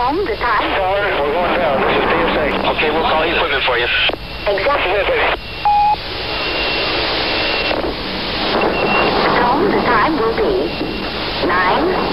wrong The time? Tower, we're going down. This is PSA. Okay, we'll call equipment for you. Exactly. The time will be nine.